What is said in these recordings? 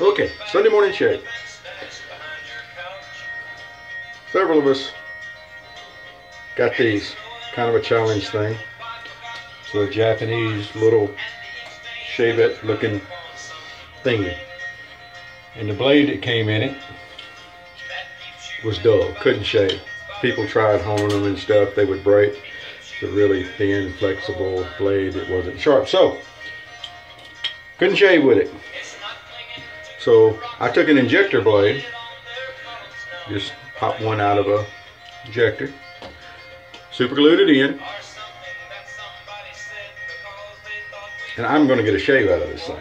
Okay, Sunday morning shave. Several of us got these, kind of a challenge thing. So a Japanese little shavette looking thingy. And the blade that came in it was dull, couldn't shave. People tried honing them and stuff, they would break. It's a really thin, flexible blade, it wasn't sharp. So, couldn't shave with it. So I took an injector blade, just popped one out of a injector, super glued it in, and I'm going to get a shave out of this thing.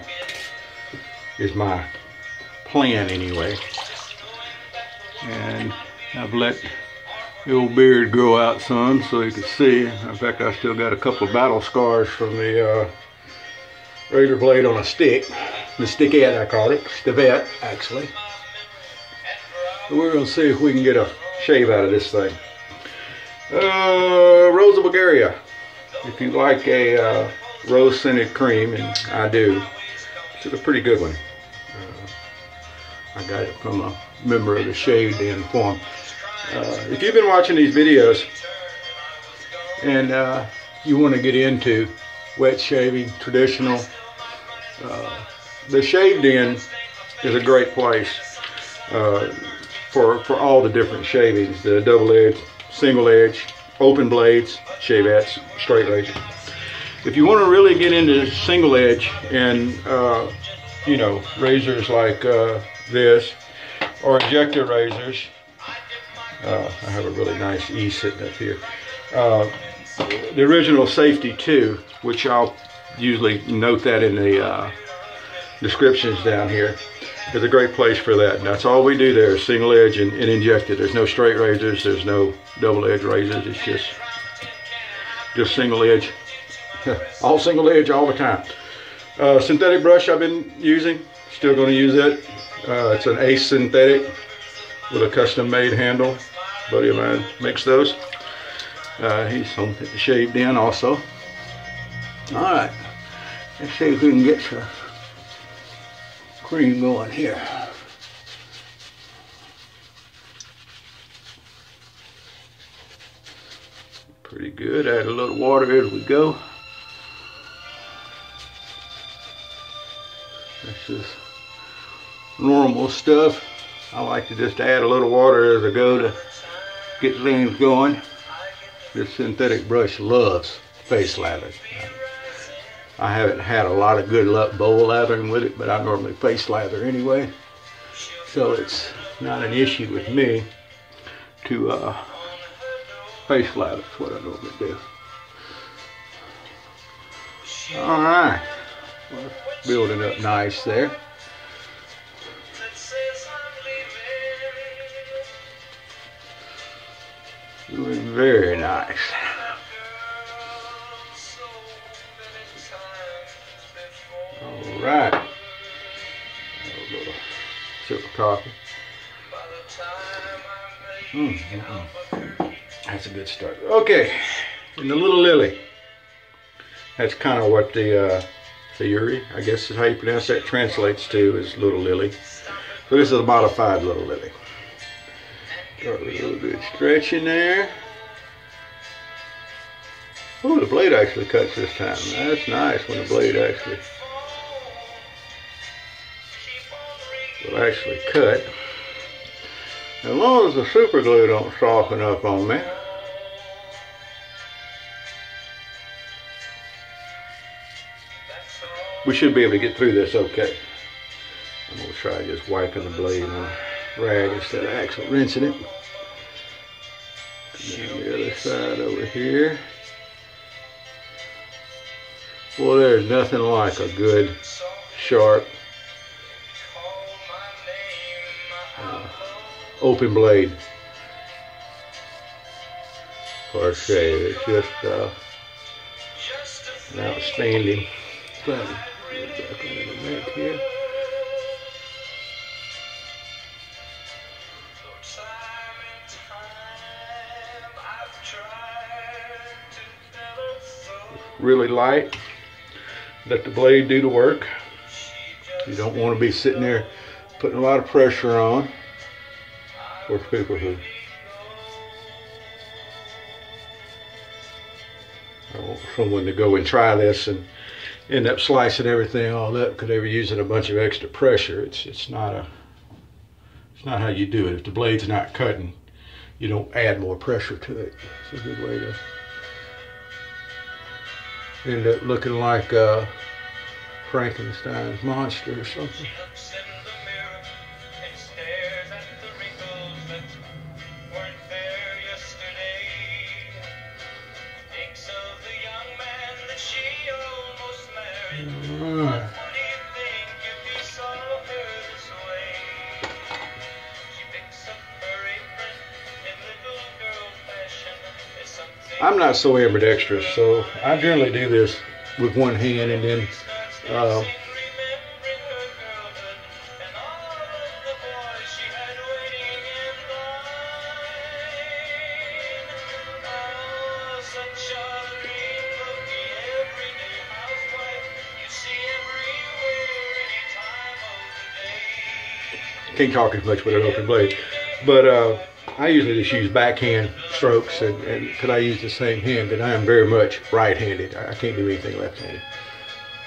Is my plan anyway. And I've let the old beard grow out some so you can see. In fact, I still got a couple of battle scars from the uh, razor blade on a stick. The stickette, I call it. Stivet, actually. We're going to see if we can get a shave out of this thing. Uh, Rose of Bulgaria. If you like a uh, rose scented cream, and I do, it's a pretty good one. Uh, I got it from a member of the Shave Den Forum. Uh, if you've been watching these videos and uh, you want to get into wet shaving, traditional, uh, the Shave Den is a great place uh, for, for all the different shavings, the double edge, single edge, open blades, shavettes, straight razors. If you want to really get into single edge and, uh, you know, razors like uh, this or injector razors, uh, I have a really nice E sitting up here. Uh, the original Safety 2, which I'll usually note that in the uh, descriptions down here, is a great place for that. And that's all we do there is single edge and, and injected. There's no straight razors, there's no double edge razors. It's just just single edge, all single edge all the time. Uh, synthetic brush I've been using, still going to use it. Uh, it's an Ace synthetic with a custom made handle. Buddy of mine makes those. Uh, he's shaved in also. All right, let's see if we can get some cream going here. Pretty good. Add a little water as we go. That's just normal stuff. I like to just add a little water as I go to get things going. This synthetic brush loves face lather. I haven't had a lot of good luck bowl lathering with it, but I normally face lather anyway. So it's not an issue with me to uh, face lather. That's what I normally do. All right, well, building up nice there. Doing very nice. Right. A little sip of coffee. Mm, mm, mm. That's a good start. Okay, and the little lily. That's kind of what the uh, Sayuri, I guess is how you pronounce that, translates to is little lily. So this is a modified little lily. Got a little of stretch in there. Oh, the blade actually cuts this time. That's nice when the blade actually will actually cut. As long as the super glue don't soften up on me. We should be able to get through this okay. I'm going to try just wiping the blade on a rag instead of actually rinsing it. And the other side over here. Well, there's nothing like a good, sharp, open blade for a shave. It's just uh, an outstanding thing. Back the neck here. Really light. Let the blade do the work. You don't want to be sitting there putting a lot of pressure on. For who I want someone to go and try this and end up slicing everything all up because they were using a bunch of extra pressure. It's it's not a it's not how you do it. If the blade's not cutting, you don't add more pressure to it. It's a good way to end up looking like uh, Frankenstein's monster or something. I'm not so ambidextrous, so I generally do this with one hand and then uh, can't talk as much with an open blade. But uh, I usually just use backhand strokes and, and could I use the same hand, but I am very much right-handed. I can't do anything left-handed.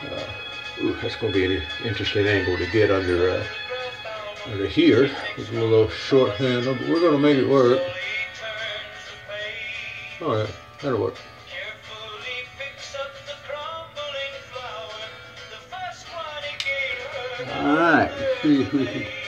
Uh, ooh, that's going to be an interesting angle to get under uh, under here with a little short handle, but we're going to make it work. All right, that'll work. All right,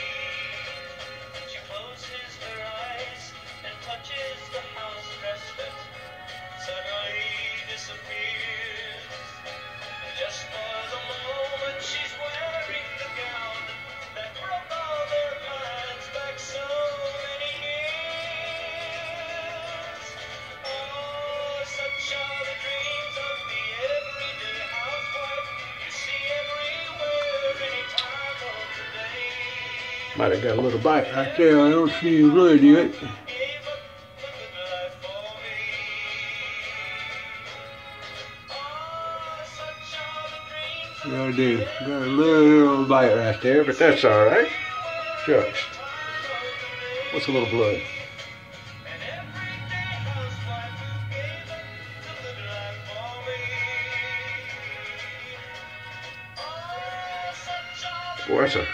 Might have got a little bite right there. I don't see any blood yet. Yeah, I do. Got a little bite right there, but that's all right. Shucks. What's a little blood? Boy, that's a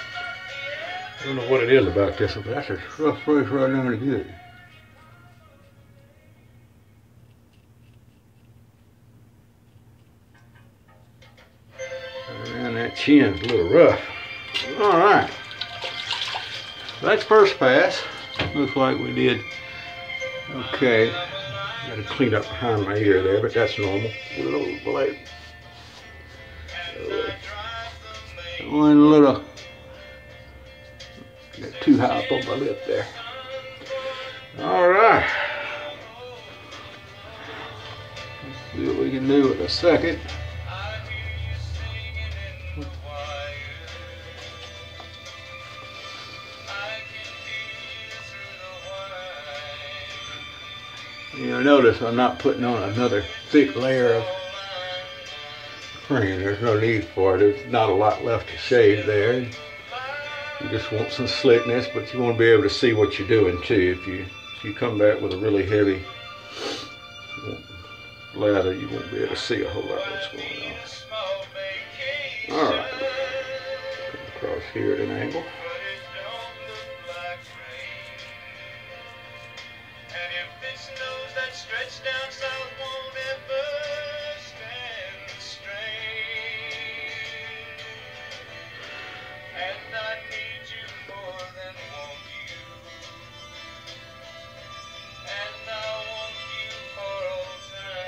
don't know what it is about this, but that's a rough place right now to get. Around that chin's a little rough. All right. That's first pass. Looks like we did okay. Got to clean up behind my ear there, but that's normal. Little blade. One little too high up on my lip there. All right. Let's see what we can do with a second. You'll notice I'm not putting on another thick layer of cream. There's no need for it. There's not a lot left to shave there. You just want some slickness, but you want to be able to see what you're doing too. If you if you come back with a really heavy ladder, you won't be able to see a whole lot what's going on. All right, across here at an angle.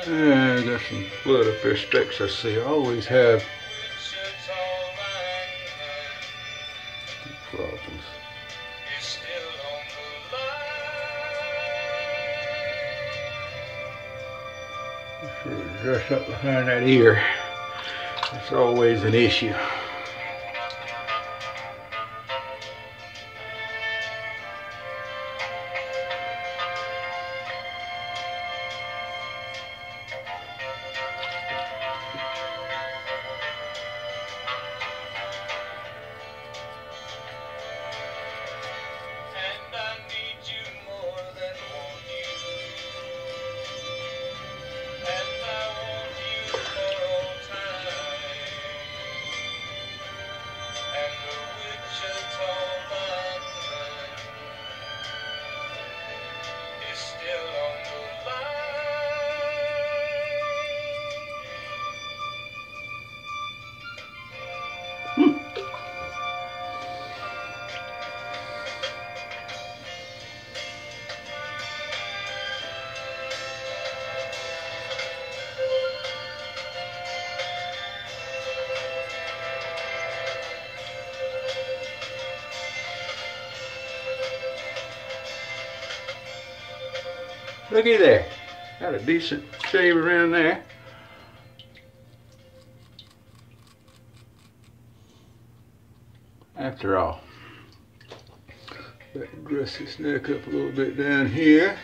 Yeah, there's some blood up there, specks I see. I always have problems. Dress up behind that ear. It's always an issue. Looky there. Got a decent shave around there. After all. Better dress this neck up a little bit down here.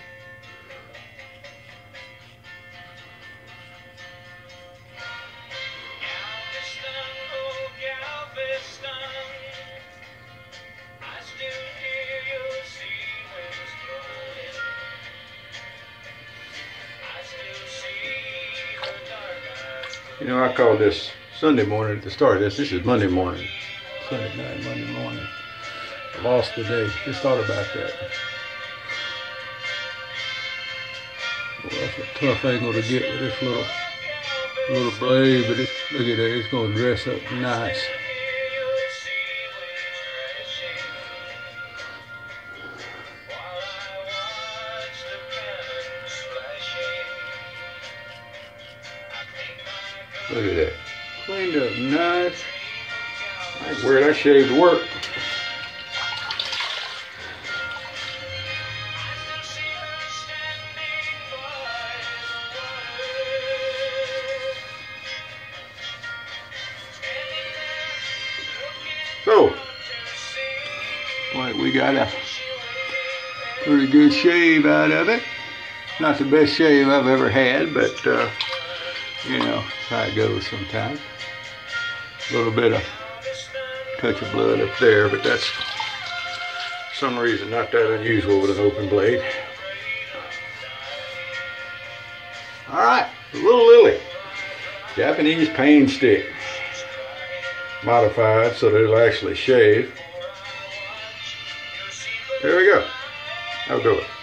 You know, I called this Sunday morning at the start of this. This is Monday morning. Sunday night, Monday morning. I lost the day. Just thought about that. Well, that's a tough angle to get with this little little blade, but look at that. It's going to dress up nice. Look at that. Cleaned up nice. Like where that shaved work. So, like we got a pretty good shave out of it. Not the best shave I've ever had, but uh, you know how it goes sometimes. A little bit of touch of blood up there, but that's some reason not that unusual with an open blade. All right, little Lily, Japanese pain stick, modified so that it'll actually shave. There we go. I'll do one.